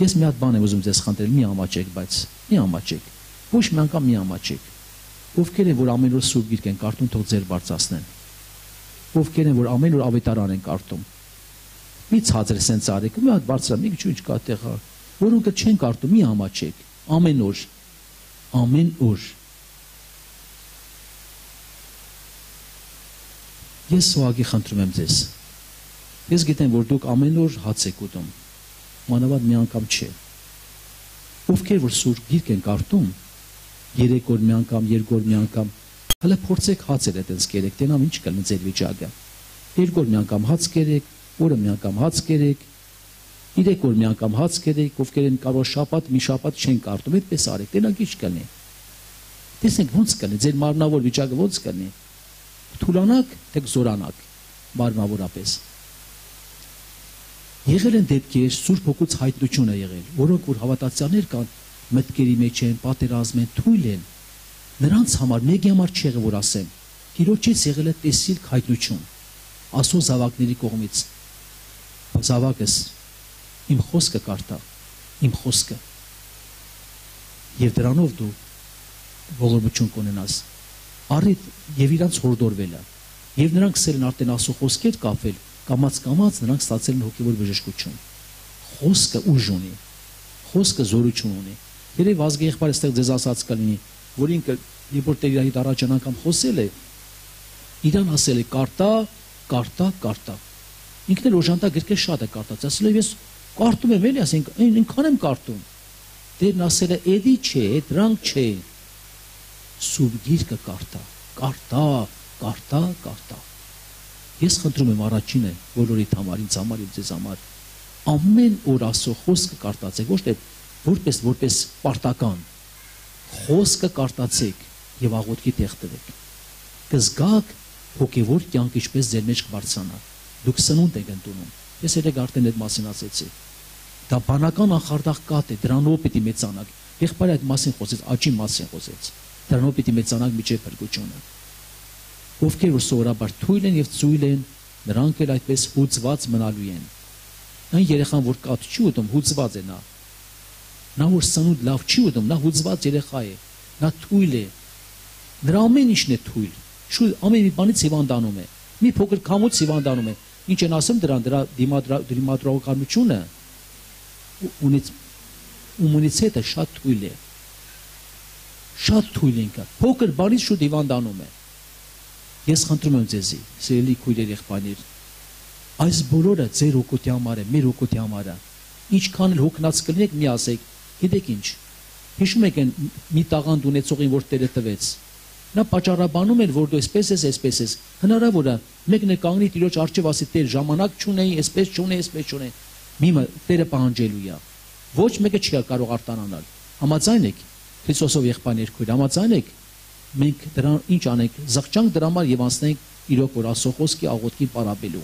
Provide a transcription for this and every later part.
Ես մի հատ բան եմ ուզում ձեզ խնդրել, մի ամաչեք, բայց մի ամաչեք։ Ոչ մի անգամ մի ամաչեք։ Ովքեր են, որ ամեն օր սուրբ գիրք են կարդում, թող ձեր բարձրացնեն։ Ովքեր են, որ ամեն օր ավետարան են կարդում։ Մի ցածր սենց արեք, մի հատ բարձրա, մի քիչ ինչ կա տեղա։ Որոնք չեն կարդում, մի ամաչեք։ Ամեն օր։ Ամեն օր։ Ես սուագի խնդրում եմ ձեզ։ Ես գիտեմ, որ դուք ամեն օր հաց եք ուտում մանավանդ մի անգամ չէ։ Ովքեր որ սուր գիրք են կարդում, երեք օր մի անգամ, երկու օր մի անգամ, հələ փորձեք հացել այդպես կերեք, տենամ ինչ կլինի ձեր վիճակը։ Երկու օր մի անգամ հաց կերեք, օրը մի անգամ հաց կերեք, երեք օր մի անգամ հաց կերեք, ովքեր են կարող շաբաթ, մի շաբաթ չեն կարդում, այդպես արեք, տենակ ինչ կլինի։ Տեսեք ոնց կլինի, ձեր մարմնավոր վիճակը ոնց կլինի։ Թուլանակ, թե զորանակ, մարմնավորապես։ Եղել են դեպքեր, Սուրբ Հոգուց հայտնություն է եղել, որոնք որ հավատացյալներ կան, մտքերի մեջ են, պատերազմ են, թույլ են։ Նրանց համար մեկի համար չի եղել, որ ասեմ, Տիրոջից եղել է տեսիլ հայտնություն։ Աստծո զավակների կողմից։ Զավակս իմ խոսքը կարտա, իմ խոսքը։ Եվ դրանով դու ողորմություն կունենաս։ Առիթ եւ իրանց հորդորվելը։ Եվ նրանք սել են արդեն Աստծո խոսքեր կապել կամած կամած նրանք ստացել են հոգևոր բժշկություն։ Խոսքը ուժ ունի։ Խոսքը զորություն ունի։ Երբ ազգի եղբայրը ստեղ ձեզ ասած կլինի, որ ինքը երբ որ Տեր իր առաջան անգամ խոսել է, իրան ասել է կարտա, կարտա, կարտա։ Ինքն էլ օժանդա գրքեր շատ է կարտած, ասել է ես կարտում եմ էլի, ասենք ինքան եմ կարտում։ Տերն ասել է էդի չէ, դրանք չէ։ Սուրբ գիրկը կարտա, կարտա, կարտա, կարտա։ Ես խնդրում եմ առաջինը բոլորիդ համար, ինձ համար եւ ձեզ համար ամեն օր Աստծո խոսքը կարտացեք, ոչ թե որպես որպես պարտական խոսքը կարտացեք եւ աղոթքի տեղ տվեք։ Կզգաք հոգեվոր կյանք ինչպես ձեր մեջ կբարձրանա։ Դուք սնունդ եք ընդունում։ Ես երեք արդեն այդ մասին ասեցի։ Դա բանական անխարդախ կատ է, դրանով պիտի մեծանաք։ Եղբայրը այդ մասին խոսեց, աճի մասին խոսեց։ Դրանով պիտի մեծանաք միջև փրկությունը ովքեր որ սովորաբար թույլ են եւ ծույլ են, նրանք էլ այդպես հուծված մնալու են։ Այն երեխան, որ կաթ չի ուտում, հուծված է նա։ Նա որ սնունդ լավ չի ուտում, նա հուծված երեխա է։ Նա թույլ է։ Նրա ամեն ինչն է թույլ։ Շուտ ամեն մի բանից հիվանդանում է։ Մի փոքր քամուց հիվանդանում է։ Ինչ են ասում դրան, դրա դիմադրողականությունը ունից ումունից հետը շատ թույլ է։ Շատ թույլ ինքը։ Փոքր բանից շուտ հիվանդանում է։ Ես խնդրում եմ ձեզի, սիրելի քույրեր եղբայրներ, այս բոլորը ձեր օգուտի համար է, մեր օգուտի համար է։ Ինչքան էլ հոգնած կլինեք, մի ասեք, գիտեք ինչ։ Հիշում եք այն մի տաղանդ ունեցողին, որ Տերը տվեց։ Նա պատճառաբանում էր, որ դու այսպես ես, այսպես ես։ Հնարավոր է մեկն է կանգնի Տիրոջ արջև ասի Տեր ժամանակ չունեի, այսպես չունեի, այսպես չունեի։ Միմը Տերը պահանջելու է։ Ոչ մեկը չի կարող արտանանալ։ Համաձայն եք Քրիստոսով եղբայրներ քույր, համաձայն եք մենք դրան ինչ անենք, զղջանք դրա համար եւ անցնենք իրոք որ Աստծո խոսքի աղոթքի պարաբելու։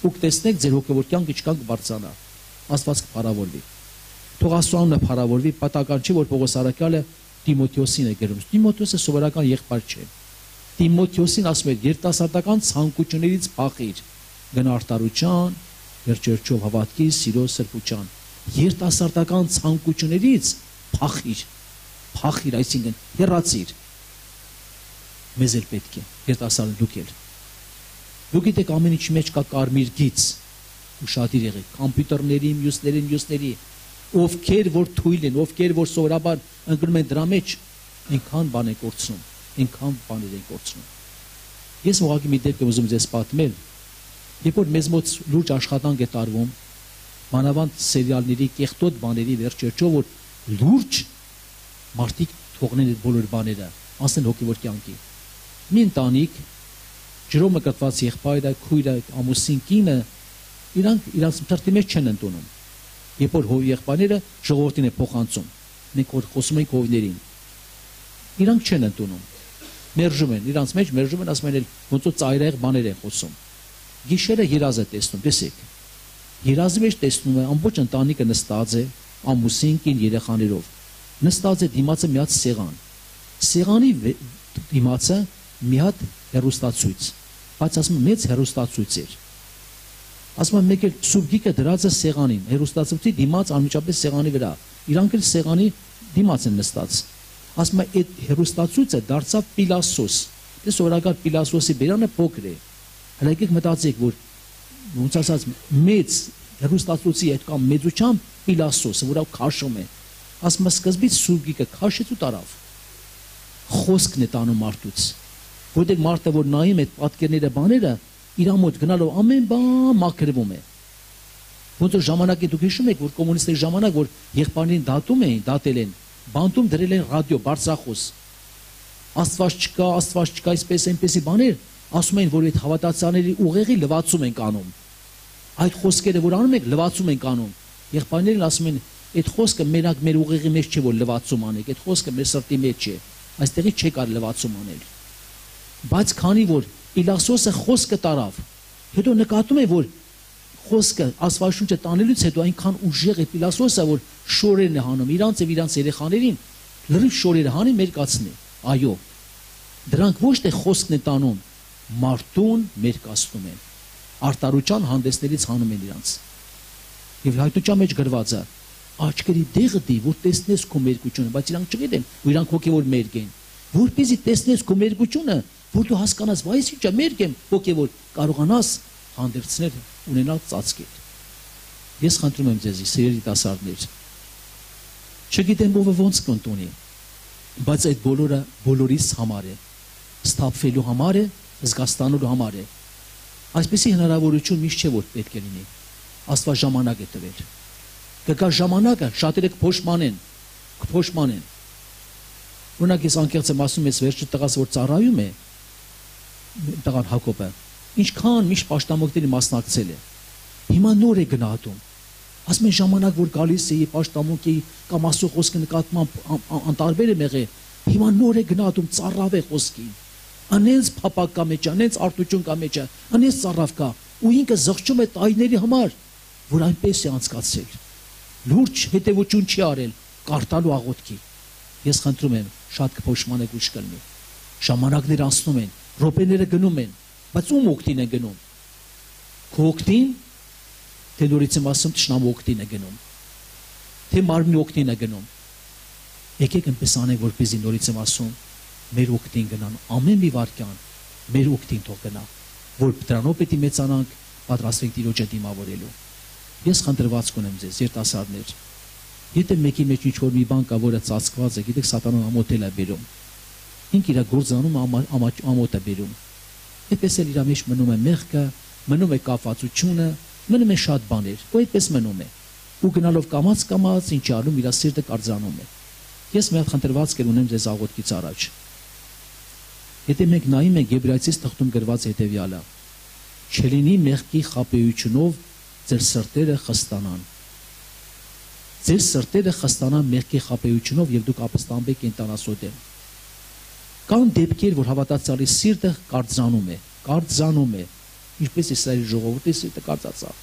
Ուք տեսնեք ձեր հոգեվոր կյանքը ինչքան կբարձրանա։ Աստված կփարավորվի։ Թող Աստծո անունը փարավորվի, պատական չի որ Պողոս Արաքյալը Տիմոթեոսին է գրում։ Տիմոթեոսը սովորական եղբայր չէ։ Տիմոթեոսին ասում է երիտասարդական ցանկություններից փախիր գնարտարության, վերջերչով հավատքի, սիրո, սրբության։ Երիտասարդական ցանկություններից փախիր։ Փախիր, այսինքն հեռացիր մեզ էլ պետք է երիտասարդ դուք էլ դուք գիտեք ամեն ինչի մեջ կա կարմիր գիծ ուշադիր եղեք համբյուտերների մյուսների մյուսների ովքեր որ թույլ են ովքեր որ սովորաբար ընկնում են դրա մեջ այնքան բան են կորցնում այնքան բաներ են կորցնում ես ուղղակի մի դեպք եմ ուզում ձեզ պատմել երբ որ մեզ մոտ լուրջ աշխատանք է տարվում մանավանդ սերիալների կեղտոտ բաների վերջերչով որ լուրջ մարդիկ թողնեն այդ բոլոր բաները ասեն հոգևոր կյանքի մի ընտանիք ջրոմը կտված եղբայրը, քույրը, ամուսին կինը իրանք իրանց թրթի մեջ չեն ընդունում։ Երբ որ հով եղբայրները ժողովրդին է փոխանցում, մենք որ խոսում ենք հովներին, իրանք չեն ընդունում։ Մերժում են, իրանց մեջ մերժում են, ասում են, ոնց որ ծայրահեղ բաներ են խոսում։ Գիշերը երազ է տեսնում, տեսեք։ Երազի մեջ տեսնում է ամբողջ ընտանիքը նստած է, ամուսին կին երեխաներով։ Նստած է դիմացը միած սեղան։ Սեղանի դիմացը մի հատ հերոստացույց, բայց ասում մեծ հերոստացույց էր։ Ասում եմ մեկ էլ Սուրբ Գիկը դրած է սեղանին, հերոստացույցի դիմաց անմիջապես սեղանի վրա։ Իրանք էլ սեղանի դիմաց են նստած։ Ասում է այդ հերոստացույցը դարձավ Պիլասոս։ Դե սովորական Պիլասոսի բերանը փոքր է։ Հələ եկեք մտածեք, որ ոնց ասած մեծ հերոստացույցի այդ կամ մեծությամբ Պիլասոսը, որը քաշում է։ Ասում է սկզբից Սուրբ Գիկը քաշեց ու տարավ։ Խոսքն է տանում մարդուց։ Որտեղ մարդը որ նայում այդ պատկերները բաները, իր մոտ գնալով ամեն բան մաքրվում է։ Ոնց որ ժամանակի դուք հիշում եք, որ կոմունիստների ժամանակ որ եղբայրներին դատում էին, դատել են, բանտում դրել են ռադիո, բարձրախոս։ Աստված չկա, Աստված չկա, այսպես այնպեսի բաներ, ասում են, որ այդ հավատացյալների ուղեղի լվացում են կանում։ Այդ խոսքերը որ անում եք, լվացում են կանում։ Եղբայրներն ասում են, այդ խոսքը մենակ մեր ուղեղի մեջ չէ, որ լվացում անեք, այդ խոսքը մեր սրտի մեջ է։ Այստեղի չի կար լվացում անել։ Բայց քանի որ Պիլասոսը խոսքը տարավ։ Հետո նկատում է, որ խոսքը Աստվածաշունչը տանելուց հետո այնքան ուժեղ է Պիլասոսը, որ շորերն է հանում իրանց եւ իրանց երեխաներին, լրիվ շորերը հանի մերկացնի։ Այո։ Դրանք ոչ թե խոսքն է տանում, մարդուն մերկացնում են։ Արտարության հանդեսներից հանում են իրանց։ Եվ հայտուճա մեջ գրված է աչքերի դեղը դի, որ տեսնես քո մերկությունը, բայց իրանք չգիտեն, որ իրանք հոգեոր մերկ են։ Որպեսզի տեսնես քո մերկությունը, որ դու հասկանաս, վայ, ինչ է, մերկ եմ, հոգեոր կարողանաս հանդերձներ ունենալ ծածկել։ Ես խնդրում եմ ձեզի, սիրելի դասարներ, չգիտեմ ով ոնց կընտունի, բայց այդ բոլորը բոլորիս համար է, ստապվելու համար է, զգաստանելու համար է։ Այսպեսի հնարավորություն միշտ չէ որ պետք է լինի։ Աստված ժամանակ է տվել։ Կգա ժամանակը, շատերը կփոշմանեն, կփոշմանեն։ Օրինակ ես անկեղծ եմ ասում, ես վերջը տղաս որ ծառայում է, տղան Հակոբը ինչքան միշտ պաշտամունքների մասնակցել է հիմա նոր է գնահատում ասում են ժամանակ որ գալիս է պաշտամունքի կամ ասու խոսքը նկատմամբ անտարբեր է եղել հիմա նոր է գնահատում ծառավ է խոսքին անենց փապակ կա մեջ անենց արտություն կա մեջ անենց ծառավ կա ու ինքը զղջում է տայների համար որ այնպես է անցկացել լուրջ հետևություն չի արել կարտալու աղոթքի ես խնդրում եմ շատ կփոշմանեք ու չկլնի ժամանակներ անցնում են Ռոպեները գնում են, բայց ում օգտին է գնում։ Քո օգտին, թե նորից եմ ասում, ճշնամու օգտին է գնում։ Թե մարմնի օգտին է գնում։ Եկեք այնպես անենք, որպեսզի նորից եմ ասում, մեր օգտին գնան ամեն մի վարքյան, մեր օգտին թող գնա, որ դրանով պետք է մեծանանք, պատրաստվենք Տիրոջը դիմավորելու։ Ես խնդրված կունեմ ձեզ, երիտասարդներ։ Եթե մեկի մեջ ինչ որ մի բան կա, որը ծածկված է, գիտեք, սատանան ամոթել է բերում ինք իր գործանում ամոթ է բերում։ Այդպես էլ իր մեջ մնում է մեղքը, մնում է կապվածությունը, մնում է շատ բաներ, ու այդպես մնում է։ Ու գնալով կամած կամած ինչ անում իր սիրտը կարձանում է։ Ես մի հատ խնդրված կեր ունեմ ձեզ աղոթքից առաջ։ Եթե մենք նայում ենք Եբրայեցիս թղթում գրված հետևյալը. Չլինի մեղքի խապեությունով ձեր սրտերը խստանան։ Ձեր սրտերը խստանան մեղքի խապեությունով եւ դուք ապստամբեք կենտանասոտ են։ Կան դեպքեր, որ հավատացյալի սիրտը կարծանում է, կարծանում է, ինչպես Իսրայելի ժողովրդի սիրտը կարծացավ։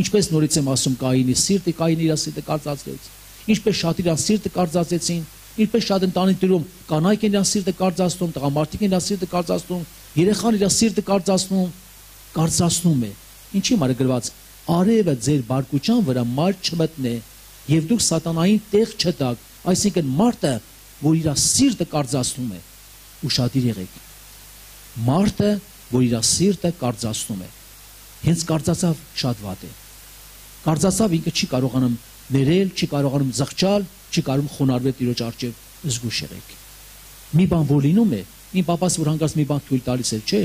Ինչպես նորից եմ ասում Կայինի սիրտը, Կայինի իր սիրտը կարծացրեց։ Ինչպես շատ իրան սիրտը կարծացեցին, ինչպես շատ ընտանիքներում կանայք են իրան սիրտը կարծացնում, տղամարդիկ են իրան սիրտը կարծացնում, երեխան իր սիրտը կարծացնում, կարծացնում է։ Ինչի՞ մարը գրված արևը ձեր բարկության վրա մար չմտնե եւ դուք սատանային տեղ չտակ այսինքն մարդը որ իր սիրտը կարծացնում է ուշադիր եղեք։ Մարդը, որ իր սիրտը կարծացնում է, հենց կարծացավ շատ վատ է։ Կարծացավ ինքը չի կարողանում ներել, չի կարողանում զղջալ, չի կարողանում խոնարհվել Տիրոջ առջև զգուշ եղեք։ Մի բան որ լինում է, իմ papas որ հանգած մի բան թույլ տալիս էր, չէ՞,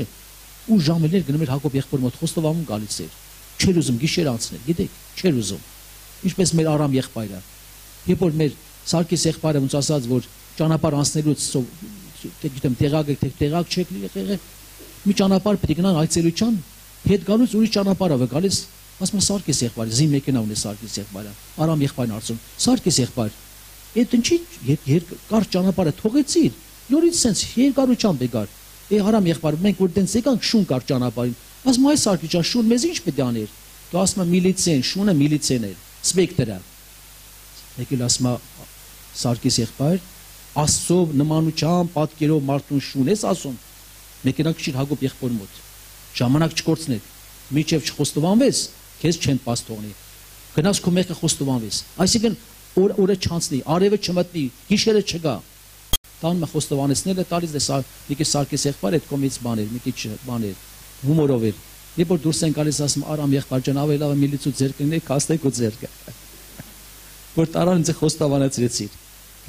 ու ժամերներ գնում էր Հակոբ եղբոր մոտ խոստովանում գալիս էր։ Չէր ուզում գիշեր անցնել, գիտեք, չէր ուզում։ Ինչպես մեր Արամ եղբայրը։ Երբ որ մեր Սարգիս եղբայրը ոնց ասած, որ ճանապարհ անցնելուց թե գիտեմ տեղակ եք, թե տեղակ չեք եղել, մի ճանապարհ պետք է գնան այցելության, հետ գալուց ուրիշ ճանապարհով է գալիս, ասում է Սարգիս եղբայր, զի մեքենա ունի Սարգիս եղբայրը, Արամ եղբայրն արծում, Սարգիս եղբայր, այդ ինչի երկար ճանապարհը թողեցիր, նորից sense երկարությամբ եկար։ Է Արամ եղբայր, մենք որ տենց եկանք շուն կար ճանապարհին, ասում այ Սարգիս շուն մեզ ինչ պետք է աներ։ Դու ասում ես միլիցիան, շունը միլիցիան է, սպեկտրը։ Եկել ասում է Սարգիս եղբայր, Աստծով նմանությամբ պատկերով մարդուն շուն ես ասում։ Մեկ երակ քիչ Հակոբ եղբոր մոտ։ Ժամանակ չկորցնեք։ միջև չխոստովանվես, քեզ չեն պաս թողնի։ Գնաս քո մեղքը խոստովանվես։ Այսինքն օր օրը չանցնի, արևը չմտնի, գիշերը չգա։ Տան մը խոստովանեցնելը տալիս է սա մի քիչ սարկես եղբայր այդ կոմից բաներ, մի քիչ բաներ, հումորով էր։ Երբ որ դուրս են գալիս ասում արամ եղբայր ջան, ավելի լավ է միլիցու ձեր կնեք, կաստեք ու ձեր կը։ Որ տարան ինձ խոստովանեցրեցիր։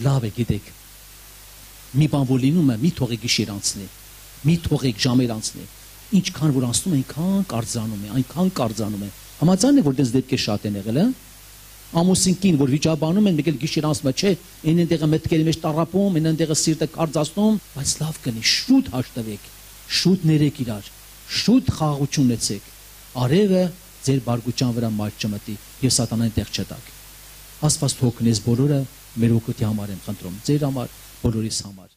Լավ է, գիտեք։ Մի բան որ լինում է, մի թողեք գիշեր անցնի։ Մի թողեք ժամեր անցնի ինչքան որ անցնում է, այնքան կարծանում է, այնքան կարծանում է։ Համաձայն եք որ դες դեպքեր շատ են եղել, հա։ Ամուսինքին որ վիճաբանում են, մեկ էլ գիշեր անցնում է, չէ, այն այնտեղը մտքերի մեջ տարապում, այն այնտեղը սիրտը կարծացնում, բայց լավ կնի, շուտ հաշտվեք, շուտ ներեք իրար, շուտ խաղաղություն ունեցեք։ Արևը ձեր բարգուճան վրա մայր չմտի եւ սատանան տեղ չտակ։ Աստված թողնես բոլորը մեր օգուտի համար եմ խնդրում, ձեր համար, բոլորիս համար։